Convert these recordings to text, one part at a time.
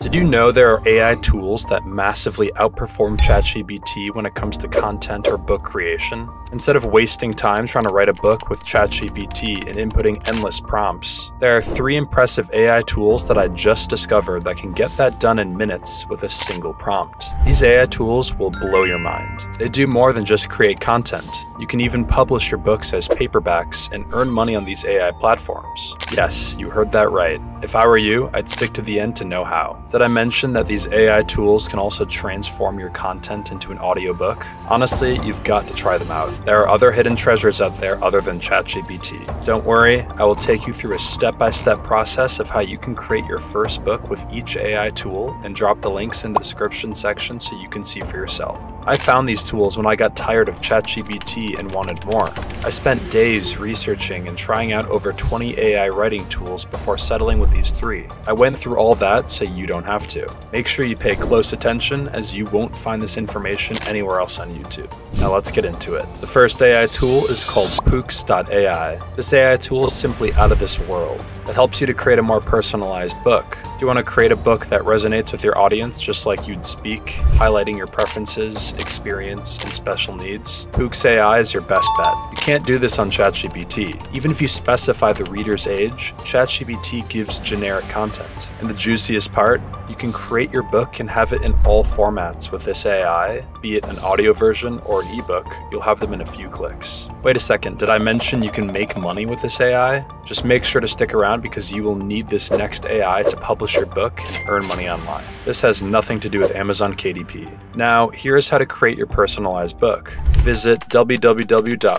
Did you know there are AI tools that massively outperform ChatGPT when it comes to content or book creation? Instead of wasting time trying to write a book with ChatGPT and inputting endless prompts, there are three impressive AI tools that I just discovered that can get that done in minutes with a single prompt. These AI tools will blow your mind. They do more than just create content. You can even publish your books as paperbacks and earn money on these AI platforms. Yes, you heard that right. If I were you, I'd stick to the end to know how. Did I mention that these AI tools can also transform your content into an audiobook? Honestly, you've got to try them out. There are other hidden treasures out there other than ChatGPT. Don't worry, I will take you through a step-by-step process of how you can create your first book with each AI tool and drop the links in the description section so you can see for yourself. I found these tools when I got tired of ChatGPT and wanted more. I spent days researching and trying out over 20 AI writing tools before settling with these three. I went through all that so you don't have to. Make sure you pay close attention as you won't find this information anywhere else on YouTube. Now let's get into it. The first AI tool is called Pooks.ai. This AI tool is simply out of this world. It helps you to create a more personalized book. Do you want to create a book that resonates with your audience just like you'd speak, highlighting your preferences, experience, and special needs? Pooks AI is your best bet. You can't do this on ChatGPT. Even if you specify the reader's age, ChatGPT gives generic content. And the juiciest part, you can create your book and have it in all formats with this AI, be it an audio version or an ebook, you'll have them in a few clicks. Wait a second, did I mention you can make money with this AI? Just make sure to stick around because you will need this next AI to publish your book and earn money online. This has nothing to do with Amazon KDP. Now, here's how to create your personalized book. Visit www.pooks.ai,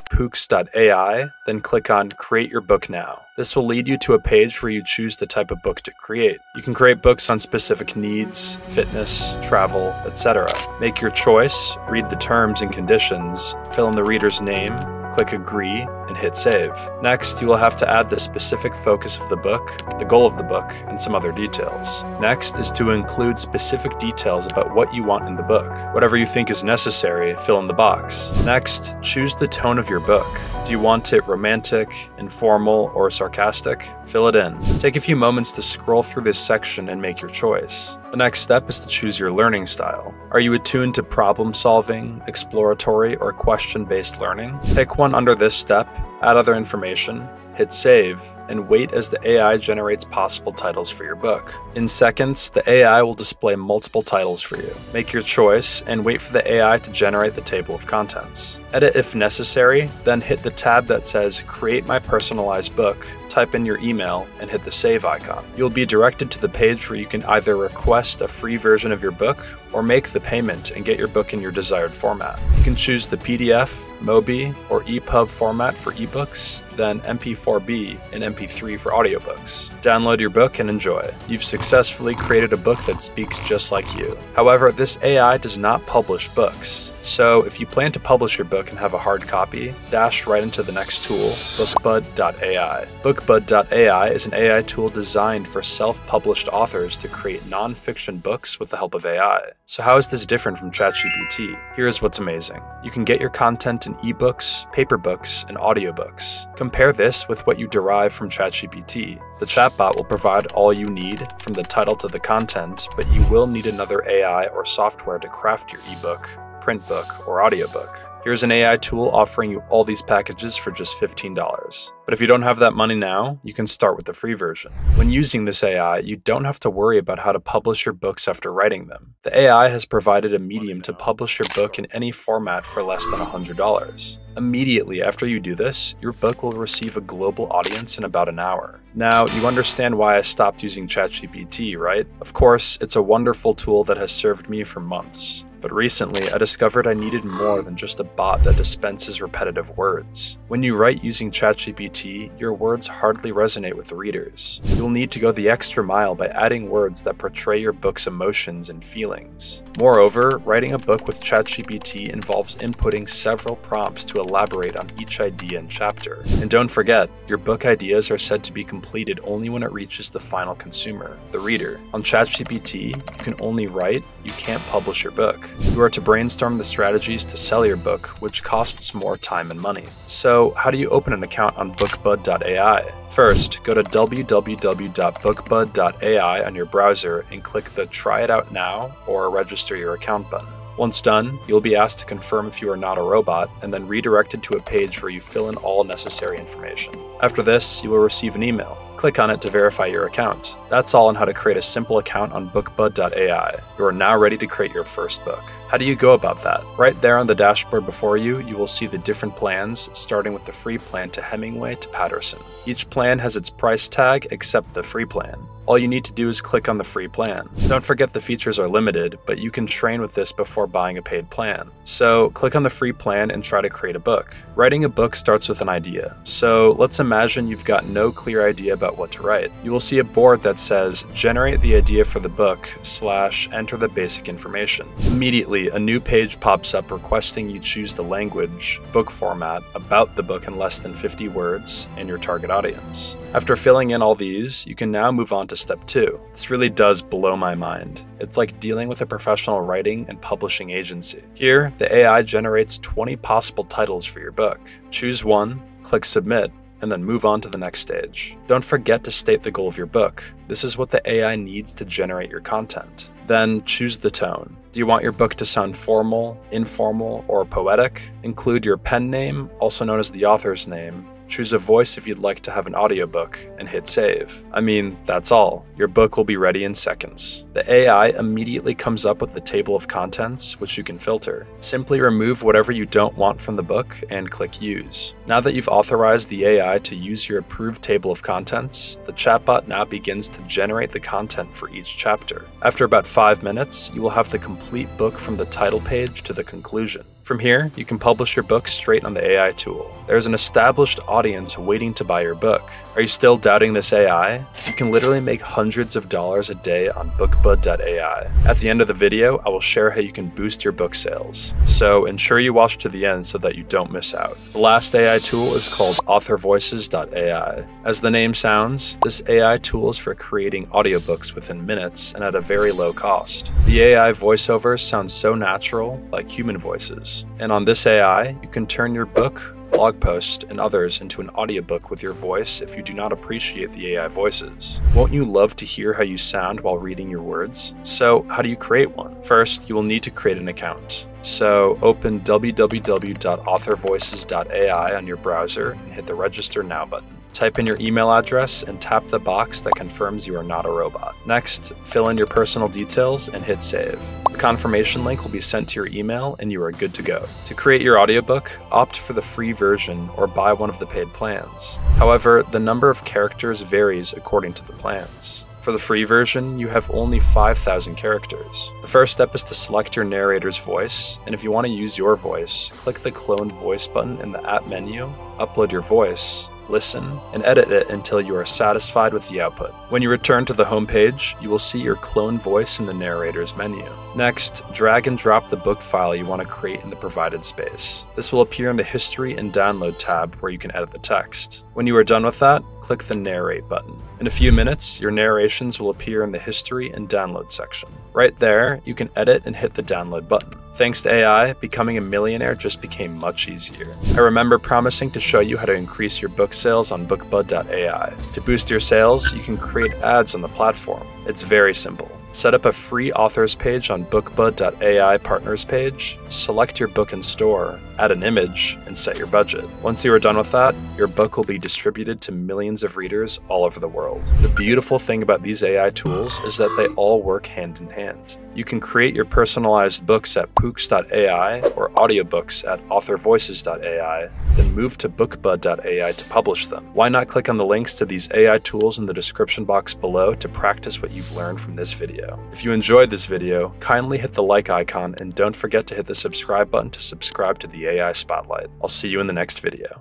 then click on Create Your Book Now. This will lead you to a page where you choose the type of book to create. You can create books on specific needs, fitness, travel, etc. Make your choice, read the terms and conditions, fill in the reader's name, click agree, and hit save. Next, you will have to add the specific focus of the book, the goal of the book, and some other details. Next is to include specific details about what you want in the book. Whatever you think is necessary, fill in the box. Next, choose the tone of your book. Do you want it romantic, informal, or sarcastic? Fill it in. Take a few moments to scroll through this section and make your choice. The next step is to choose your learning style. Are you attuned to problem solving, exploratory, or question based learning? Pick one under this step, add other information, hit save, and wait as the AI generates possible titles for your book. In seconds, the AI will display multiple titles for you. Make your choice and wait for the AI to generate the table of contents. Edit if necessary, then hit the tab that says Create My Personalized Book, type in your email, and hit the save icon. You'll be directed to the page where you can either request a free version of your book or make the payment and get your book in your desired format. You can choose the PDF, MOBI, or EPUB format for ebooks, then MP4B and MP3 for audiobooks. Download your book and enjoy. You've successfully created a book that speaks just like you. However, this AI does not publish books. So if you plan to publish your book and have a hard copy, dash right into the next tool, bookbud.ai. Bookbud.ai is an AI tool designed for self-published authors to create non-fiction books with the help of AI. So how is this different from ChatGPT? Here's what's amazing. You can get your content in ebooks, paper books, and audiobooks. Compare this with what you derive from ChatGPT. The chatbot will provide all you need, from the title to the content, but you will need another AI or software to craft your ebook print book, or audiobook. Here's an AI tool offering you all these packages for just $15. But if you don't have that money now, you can start with the free version. When using this AI, you don't have to worry about how to publish your books after writing them. The AI has provided a medium to publish your book in any format for less than $100. Immediately after you do this, your book will receive a global audience in about an hour. Now, you understand why I stopped using ChatGPT, right? Of course, it's a wonderful tool that has served me for months. But recently, I discovered I needed more than just a bot that dispenses repetitive words. When you write using ChatGPT, your words hardly resonate with readers. You'll need to go the extra mile by adding words that portray your book's emotions and feelings. Moreover, writing a book with ChatGPT involves inputting several prompts to elaborate on each idea and chapter. And don't forget, your book ideas are said to be completed only when it reaches the final consumer, the reader. On ChatGPT, you can only write, you can't publish your book. You are to brainstorm the strategies to sell your book, which costs more time and money. So, how do you open an account on bookbud.ai? First, go to www.bookbud.ai on your browser and click the Try It Out Now or Register Your Account button. Once done, you'll be asked to confirm if you are not a robot and then redirected to a page where you fill in all necessary information. After this, you will receive an email. Click on it to verify your account. That's all on how to create a simple account on bookbud.ai. You are now ready to create your first book. How do you go about that? Right there on the dashboard before you, you will see the different plans, starting with the free plan to Hemingway to Patterson. Each plan has its price tag except the free plan. All you need to do is click on the free plan. Don't forget the features are limited, but you can train with this before buying a paid plan. So click on the free plan and try to create a book. Writing a book starts with an idea. So let's imagine you've got no clear idea about what to write. You will see a board that says generate the idea for the book slash enter the basic information. Immediately, a new page pops up requesting you choose the language, book format, about the book in less than 50 words, and your target audience. After filling in all these, you can now move on to step two. This really does blow my mind. It's like dealing with a professional writing and publishing agency. Here, the AI generates 20 possible titles for your book. Choose one, click submit, and then move on to the next stage. Don't forget to state the goal of your book. This is what the AI needs to generate your content. Then choose the tone. Do you want your book to sound formal, informal, or poetic? Include your pen name, also known as the author's name, Choose a voice if you'd like to have an audiobook, and hit save. I mean, that's all. Your book will be ready in seconds. The AI immediately comes up with the table of contents, which you can filter. Simply remove whatever you don't want from the book and click Use. Now that you've authorized the AI to use your approved table of contents, the chatbot now begins to generate the content for each chapter. After about 5 minutes, you will have the complete book from the title page to the conclusion. From here, you can publish your book straight on the AI tool. There's an established audience waiting to buy your book. Are you still doubting this AI? You can literally make hundreds of dollars a day on bookbud.ai. At the end of the video, I will share how you can boost your book sales. So ensure you watch to the end so that you don't miss out. The last AI tool is called authorvoices.ai. As the name sounds, this AI tool is for creating audiobooks within minutes and at a very low cost. The AI voiceovers sound so natural, like human voices. And on this AI, you can turn your book, blog post, and others into an audiobook with your voice if you do not appreciate the AI voices. Won't you love to hear how you sound while reading your words? So, how do you create one? First, you will need to create an account. So, open www.authorvoices.ai on your browser and hit the Register Now button. Type in your email address and tap the box that confirms you are not a robot. Next, fill in your personal details and hit save. The confirmation link will be sent to your email and you are good to go. To create your audiobook, opt for the free version or buy one of the paid plans. However, the number of characters varies according to the plans. For the free version, you have only 5,000 characters. The first step is to select your narrator's voice, and if you want to use your voice, click the clone voice button in the app menu, upload your voice, listen, and edit it until you are satisfied with the output. When you return to the home page, you will see your clone voice in the narrator's menu. Next, drag and drop the book file you want to create in the provided space. This will appear in the History and Download tab where you can edit the text. When you are done with that, click the Narrate button. In a few minutes, your narrations will appear in the History and Download section. Right there, you can edit and hit the Download button. Thanks to AI, becoming a millionaire just became much easier. I remember promising to show you how to increase your book sales on bookbud.ai. To boost your sales, you can create ads on the platform. It's very simple. Set up a free authors page on bookbud.ai partners page, select your book and store, add an image, and set your budget. Once you are done with that, your book will be distributed to millions of readers all over the world. The beautiful thing about these AI tools is that they all work hand in hand. You can create your personalized books at Pooks.ai or audiobooks at authorvoices.ai, then move to bookbud.ai to publish them. Why not click on the links to these AI tools in the description box below to practice what you've learned from this video. If you enjoyed this video, kindly hit the like icon and don't forget to hit the subscribe button to subscribe to the AI Spotlight. I'll see you in the next video.